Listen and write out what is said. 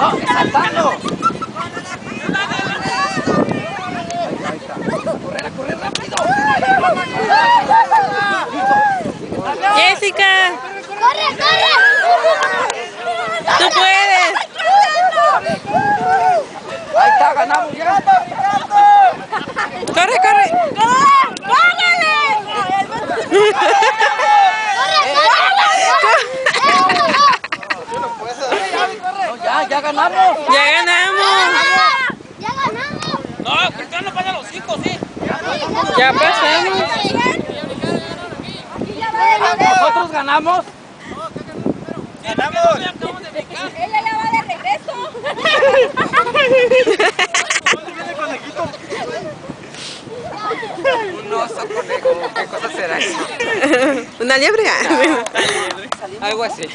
¡No! ¡Saltando! ¡Jessica! ¡Corre, corre! ¡Tú puedes! ¡Ahí está, ganamos! Corre! ¡Corre! Ya, ya ganamos. Ya ganamos. ¡Ya ganamos! No, Cristiano pasa los cinco, sí. Ya pasamos. Nosotros ganamos. Ganamos. Ella ya va de regreso. Un oso conejo. ¿Qué cosa será eso? Una liebre. Algo así.